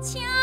桥